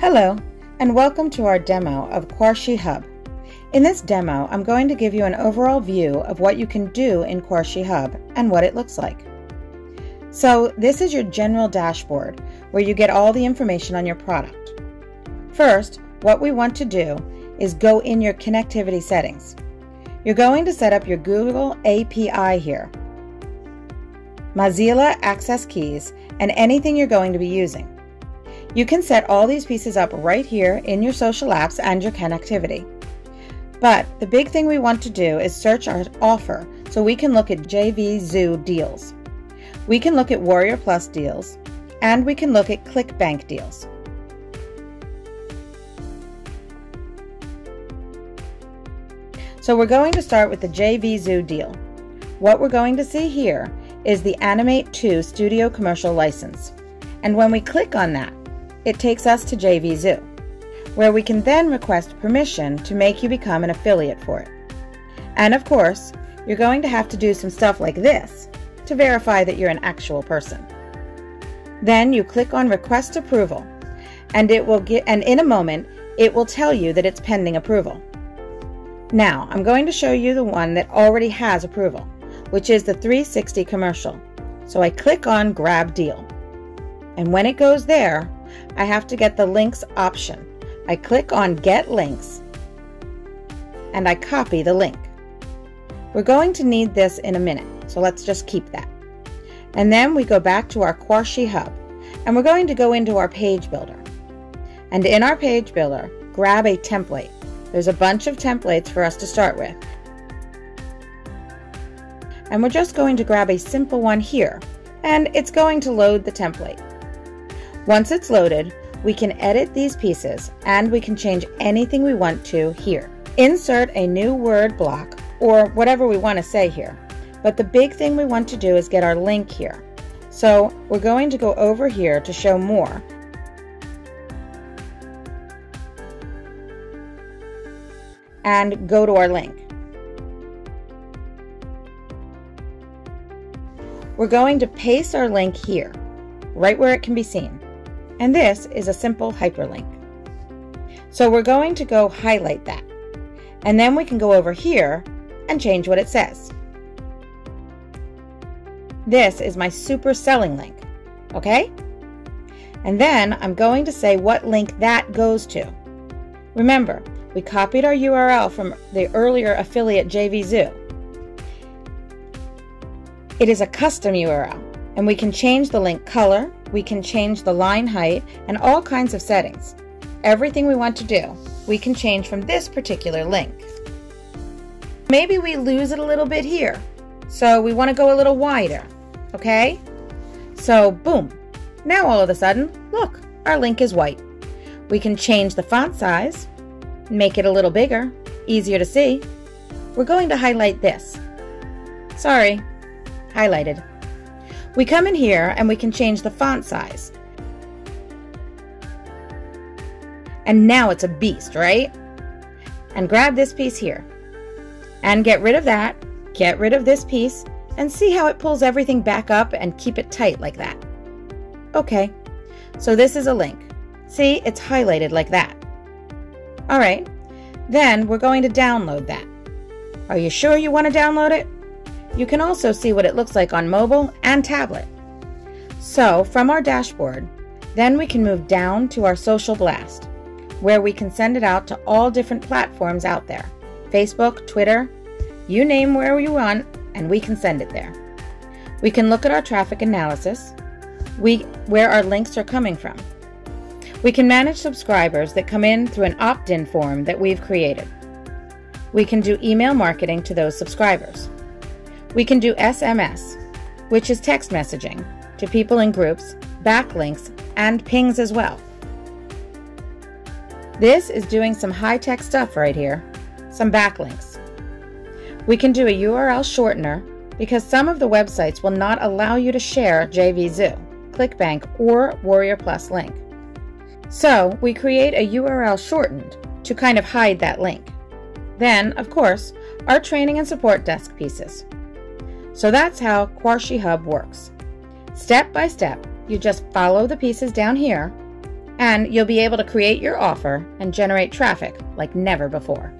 Hello, and welcome to our demo of QuarsiHub. In this demo, I'm going to give you an overall view of what you can do in QuarsiHub and what it looks like. So this is your general dashboard where you get all the information on your product. First, what we want to do is go in your connectivity settings. You're going to set up your Google API here, Mozilla access keys, and anything you're going to be using. You can set all these pieces up right here in your social apps and your connectivity. But the big thing we want to do is search our offer so we can look at JVZoo deals. We can look at Warrior Plus deals, and we can look at ClickBank deals. So we're going to start with the JVZoo deal. What we're going to see here is the Animate 2 Studio Commercial License. And when we click on that, it takes us to JVZoo, where we can then request permission to make you become an affiliate for it. And of course, you're going to have to do some stuff like this to verify that you're an actual person. Then you click on request approval and it will get and in a moment it will tell you that it's pending approval. Now, I'm going to show you the one that already has approval, which is the 360 commercial. So I click on grab deal. And when it goes there, I have to get the links option. I click on Get Links and I copy the link. We're going to need this in a minute, so let's just keep that. And then we go back to our QuarsiHub and we're going to go into our page builder. And in our page builder, grab a template. There's a bunch of templates for us to start with. And we're just going to grab a simple one here, and it's going to load the template. Once it's loaded, we can edit these pieces and we can change anything we want to here. Insert a new word block or whatever we want to say here. But the big thing we want to do is get our link here. So we're going to go over here to show more. And go to our link. We're going to paste our link here, right where it can be seen and this is a simple hyperlink. So we're going to go highlight that, and then we can go over here and change what it says. This is my super selling link, okay? And then I'm going to say what link that goes to. Remember, we copied our URL from the earlier affiliate JVZoo. It is a custom URL, and we can change the link color, we can change the line height, and all kinds of settings. Everything we want to do, we can change from this particular link. Maybe we lose it a little bit here, so we want to go a little wider, okay? So boom, now all of a sudden, look, our link is white. We can change the font size, make it a little bigger, easier to see. We're going to highlight this. Sorry, highlighted. We come in here and we can change the font size. And now it's a beast, right? And grab this piece here. And get rid of that, get rid of this piece, and see how it pulls everything back up and keep it tight like that. Okay, so this is a link. See, it's highlighted like that. All right, then we're going to download that. Are you sure you want to download it? You can also see what it looks like on mobile and tablet. So from our dashboard, then we can move down to our social blast, where we can send it out to all different platforms out there. Facebook, Twitter, you name where you want, and we can send it there. We can look at our traffic analysis, we, where our links are coming from. We can manage subscribers that come in through an opt-in form that we've created. We can do email marketing to those subscribers. We can do SMS, which is text messaging, to people in groups, backlinks, and pings as well. This is doing some high-tech stuff right here, some backlinks. We can do a URL shortener because some of the websites will not allow you to share JVZoo, ClickBank, or Warrior Plus link. So we create a URL shortened to kind of hide that link. Then, of course, our training and support desk pieces. So that's how QuarsiHub works. Step by step, you just follow the pieces down here, And you'll be able to create your offer and generate traffic like never before.